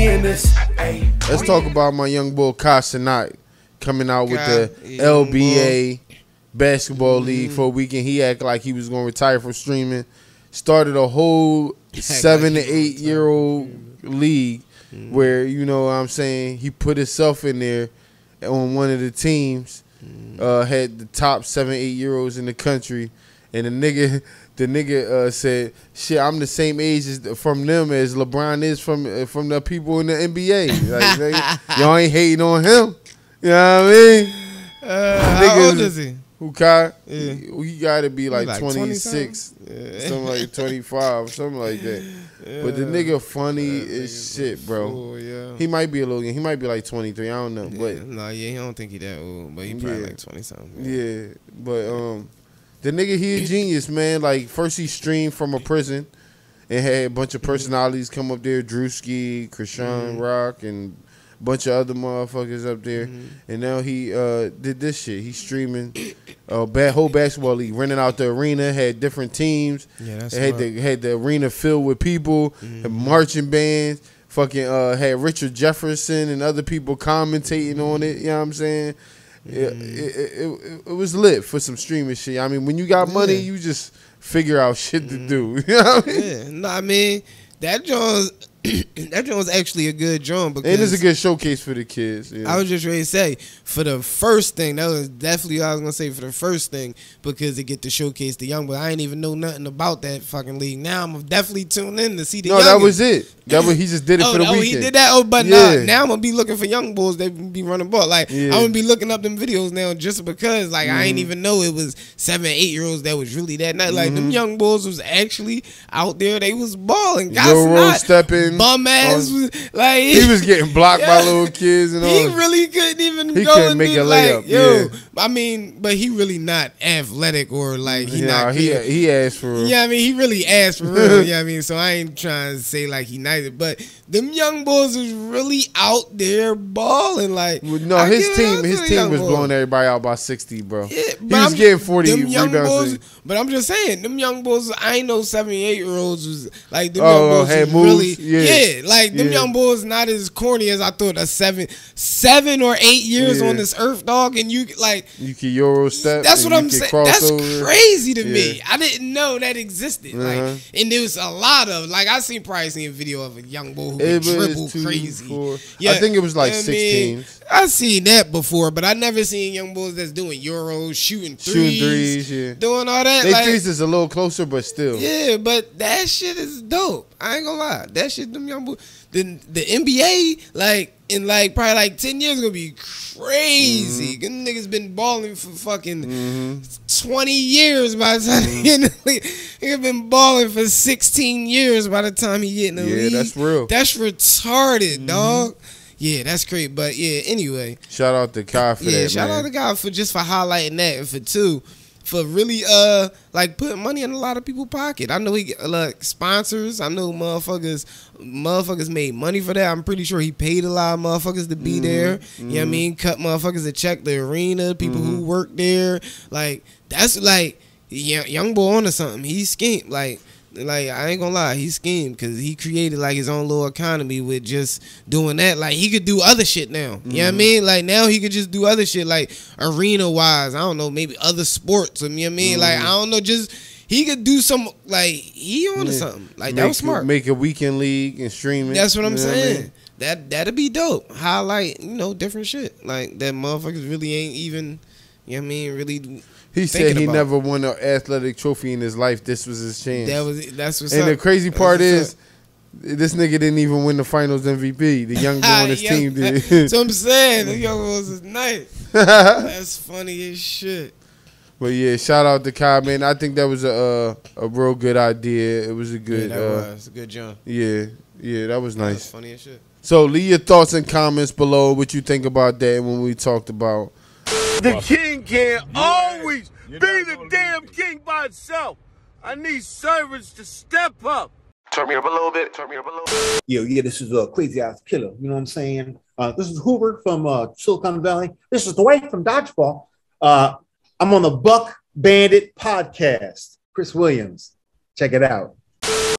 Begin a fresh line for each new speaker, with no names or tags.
we in this. Ay,
Let's talk about my young boy Kai Cenat coming out with the
Kai, young
LBA basketball
Mm-hmm.
league for a weekend. He acted like he was going to retire from streaming. Started a whole seven to eight year old league
Mm-hmm.
where you know what I'm saying he put himself in there on one of the teams.
Mm-hmm.
Uh, had the top seven eight year olds in the country, and the nigga. The nigga uh, said, "Shit, I'm the same age as from them as LeBron is from uh, from the people in the NBA. Like, they- y'all ain't hating on him. You know what I mean?
Uh, how old is he?
Who Kai?
Yeah.
He, he got to be like,
like
26,
something?
something like 25, something like that. But the nigga funny as shit, bro.
Oh yeah.
He might be a little. He might be like 23. I don't know,
yeah.
but
no, yeah, he don't think he that old, but he probably
Yeah.
like twenty something.
Yeah, but um, the nigga he a genius, man. Like first he streamed from a prison, and had a bunch of mm-hmm. personalities come up there, Drewski, Chrisean mm-hmm. Rock, and a bunch of other motherfuckers up there. Mm-hmm. And now he uh did this shit. He's streaming a ba- whole basketball league, renting out the arena, had different teams,
Yeah, that's
had
smart.
the had the arena filled with people, had marching bands. Fucking uh, had Richard Jefferson and other people commentating on it. You know what I'm saying? It, mm. it, it, it, it was lit for some streaming shit. I mean, when you got money,
Yeah.
you just figure out shit to do. You know what I mean?
Yeah, no, I mean that Jones, that was actually a good drum because
It is a good showcase for the kids. Yeah.
I was just ready to say for the first thing that was definitely what I was gonna say for the first thing because it get to showcase the young. But I ain't even know nothing about that fucking league. Now I'm definitely tuned in to see the.
no, that was it. That was he just did it
Oh,
for the
oh,
weekend.
he did that. Oh, but
Yeah.
now, now I'm gonna be looking for young bulls. They be running ball. Like
Yeah.
I'm gonna be looking up them videos now just because. Like I ain't
Mm-hmm.
even know it was seven, eight year olds that was really that night. Like
Mm-hmm.
them young bulls was actually out there. They was balling. Guys,
Euro
not
stepping
bum ass.
Oh,
on- like
He was getting blocked by little kids and all.
He really couldn't even
He
go
couldn't
and
make a
like,
layup,
Yo,
yeah.
I mean, but he really not athletic or like he
yeah,
not.
he
good.
he asked for.
Yeah, I mean, he really asked for real. yeah, I mean, so I ain't trying to say like he nice, but them young boys was really out there balling. Like,
Well, No,
I
his team his team was
boys.
blowing everybody out by sixty, bro.
Yeah,
he
but
was
I'm-
getting forty
them young boys, but I'm just saying, them young boys. I ain't know seventy eight year olds was like them
Oh,
young oh, boys
had
was
moves?
really,
Yeah.
like them
Yeah.
young boys not as corny as I thought. A seven, seven or eight years
Yeah.
on this earth, dog, and you like.
You can Euro step.
That's what I'm saying. That's
over.
crazy to me. I didn't know that existed.
Uh-huh.
Like, and there was a lot of like I seen probably seen a video of a young boy who
It
could
was
dribble
two,
crazy.
four- I think it was like
I mean, I seen that before, but I never seen young boys that's doing euros, shooting threes,
Shooting threes, yeah.
doing all that.
They
like,
threes is a little closer, but still.
yeah, but that shit is dope. I ain't gonna lie. That shit, them young boys. The the NBA, like in like probably like ten years, gonna be crazy.
Mm-hmm.
Them niggas been balling for fucking twenty years by the time he in the league. He been balling for sixteen years by the time he get in the
Yeah,
league.
that's real. Mm-hmm.
That's retarded, dog. Yeah, that's great. But yeah, anyway.
Shout out to Kai for
Yeah,
that,
shout
man.
out to God for just for highlighting that, and for two, for really uh like putting money in a lot of people's pocket. I know he like sponsors. I know motherfuckers motherfuckers made money for that. I'm pretty sure he paid a lot of motherfuckers to
Mm-hmm.
be there. You know what I mean? Cut motherfuckers to check the arena, people
Mm-hmm.
who work there. Like that's like young, young boy on or something. He schemed like. Like I ain't gonna lie, he schemed because he created like his own little economy with just doing that. Like he could do other shit now. You know what
Mm-hmm.
I mean? Like now he could just do other shit like arena wise. I don't know, maybe other sports. You know what I mean? Like I don't know, just he could do some like he on to
Mm-hmm.
Something. Like
make,
that was smart.
Make a weekend league and stream it.
That's what I'm
You know I
saying.
mean?
That that'd be dope. Highlight, you know, different shit. Like that motherfuckers really ain't even you know what I mean, really
He said he
about.
never won an athletic trophy in his life. This was his chance.
that was that's what's
and
up.
the crazy part
what's
is, this nigga didn't even win the Finals MVP. The young boy on his
Yeah.
team did.
so I'm saying the young ones is nice. That's funny as shit.
But yeah, shout out to Kai, man. I think that was a uh, a real good idea. It was a
Yeah,
good,
that
uh,
was a good jump.
yeah, yeah, that was
That's
nice.
funny as shit.
So leave your thoughts and comments below. What you think about that when we talked about.
The king can't always be the damn king by itself. I need servants to step up.
Turn me up a little bit. Turn me up a little bit.
Yo, yeah, this is a crazy ass killer. You know what I'm saying? Uh, this is Hoover from uh, Silicon Valley. This is Dwight from Dodgeball. Uh, I'm on the Buck Bandit podcast. Chris Williams, check it out.